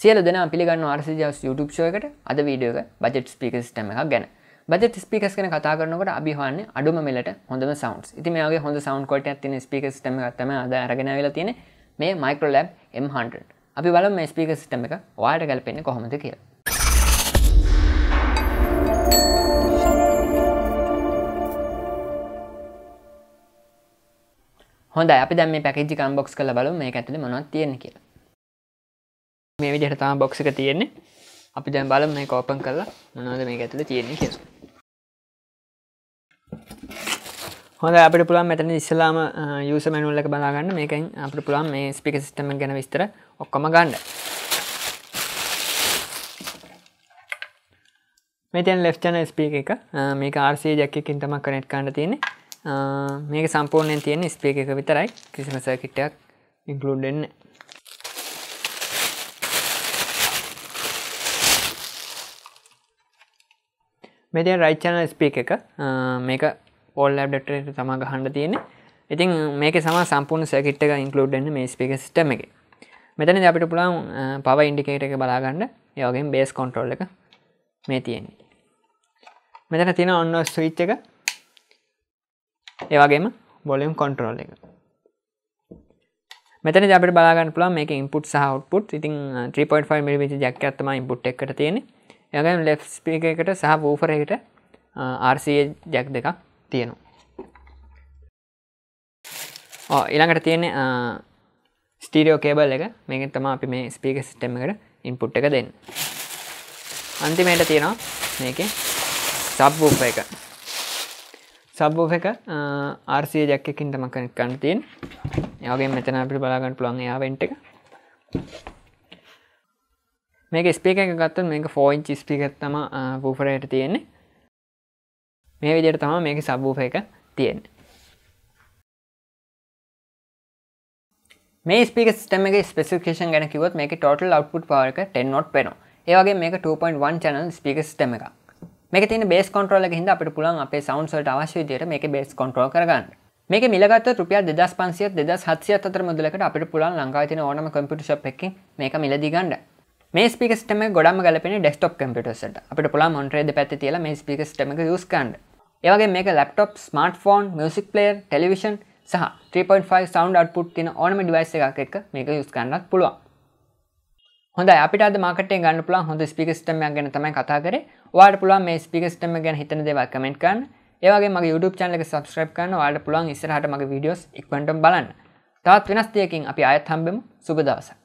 සියල දෙන පිළිගන්න ආර්සිජස් YouTube ෂෝයකට අද වීඩියෝක බජට් ස්පීකර් සිස්ටම් එකක් ගැන. බජට් ස්පීකර්ස් ගැන කතා කරනකොට අපි හොයන්නේ අඩුම මෙලට හොඳම සවුන්ඩ්ස්. ඉතින් මේ වගේ හොඳ සවුන්ඩ් ක්වොලිටි එකක් තියෙන ස්පීකර් සිස්ටම් එකක් තමයි අද අරගෙන ආවිලා තියෙන්නේ. මේ Microlab M100. අපි බලමු මේ ස්පීකර් සිස්ටම් එක ඔයාලට ගැලපෙන්නේ කොහොමද කියලා. හොඳයි අපි දැන් මේ පැකේජ් එක අන්බොක්ස් කරලා බලමු මේක ඇතුලේ මොනවද තියෙන්නේ කියලා. මේ විදිහට තමයි බොක්ස් එක තියෙන්නේ. අපි දැන් බලමු මේක ඕපන් කරලා මොනවද මේක ඇතුලේ තියෙන්නේ කියලා. හොඳයි අපිට පුළුවන් මෙතන ඉස්සලාම යූසර් මැනුවල් එක බලා ගන්න. මේකෙන් අපිට පුළුවන් මේ ස්පීකර් සිස්ටම් එක ගැන විස්තර ඔක්කොම ගන්න. මේ තියෙන left channel speaker එක මේක RCA jack එකකින් තමයි කනෙක්ට් කරන්න තියෙන්නේ. මේක සම්පූර්ණයෙන් තියෙන ස්පීකර් එක විතරයි. කිසිම සර්කිට් එකක් ඉන්ක්ලූඩ් වෙන්නේ නැහැ. මෙතින් රයි චනල් ස්පීක එක මේක ඕල් ලබ්ඩට තමා ගහන්ඩ තියෙන ඉතින් මේක සම සම්පූර්ණ සැකිට් එක ඉන්කලෝඩ්න්න මේ ස්පික සිටම එක. මෙතන අපිට පුළන් පව ඉන්ඩිකේට එක බලාගන්න. යෝගෙන් බේස් කොන්ට්‍රෝල් එක මේ තියෙන්නේ. මෙතන තියෙන ඔන්න ස්විච් එක. ඒවගේම බොලියම් කොන්ට්‍රෝල් එක. මෙතන අපට බලාගන්න පුළන් මේක ඉන්පුට් සහ ට්පුට් ඉතින් 3.5 මිලි ජැක් ඇත්තම ඉන්පුට් එකට තියෙන්නේ. යගම් ලෙෆ් ස්පීක එකට සහ වූෆර එකට RCA ජැක් දෙකක් තියෙනවා. ඊළඟට තියෙන ස්ටීරියෝ කේබල් එක. මේක තම අපි මේ ස්පීක සිස්ටම් එකට ඉන්පුට් එක දෙන්න. අන්තිමයට තියෙනවා මේක සබ්බූප එක. සබ්බූ එක ආර්සිය ජැක්කින් තම කනෙක් කන්න තියෙන් යගේ මෙතන අපිට බලාගන්න පුළුවන් යාවෙන්ට එක. මේක ස්පේක එක ගත්තත් මේක ෆෝයින්ච් ස්පිකත් තම පූෆරයට තියෙන්නේ. මේ විදියට තම මේක සබ්බූප එක තියෙන මේ ස්පික ස්ටම එක ස්පෙසිකේෂන් ගැන කිවත් මේක ටෝටල් අවට්පුට් පවක 10 නොට් පෙනවා ඒවගේ මේක 2.1 චනල් ස්පික ස්ටම එක මේක තින බේස් කොන්ට්‍රෝල හිද අපට පුළන් අපේ සවන්සල්ට අවශ්‍ය විදියට මේක බේස් කොන්ට්‍රෝල් කරගන්න. මේක මිලගත් රුපිය දෙදස් පන්සිය දෙදස් හත්සිය අතර මුදලකට අපට පුළන් ලංකාතින ඕනම කම්පිට ශප් එකින් මේක මිලදි ගන්න. මේ ස්පික ස්ටම ගොඩම ගලපෙන ඩෙස්ටොප් කම්පියටර්සට අපිට පුලා මොන්ට්‍රේද පැති තියලා මේ ස්පික ස්ටම එක යස් කන්ඩ ඒවගේ මේක laptop smart phone music player television සහ 3.5 සවන්් අටපුට් තින ඕනම ඩිවයිස් එකක් එක මේක යුස් කන්නත් පුළුවන්. හොඳ අපිට අද මාකට ගන්න පුලා හොඳ ස්පික ස්ටමයක් ගැන තමයි කතා කර. වාට පුලා මේ ස්පික ස්ටම ගැන හිතන දෙව කමෙන්ට් කන්න ඒවගේ මගේ YouTube චනල එක සබස්ක්‍රයිබ් කරන්න. වාට පුළන් ඉස්සරහට මගේ වීඩියෝස් ඉක්වටම් බලන්න. තාත් වෙනස් දෙයකින් අපි අයත් හම්බෙමු. සුබ දවසක්.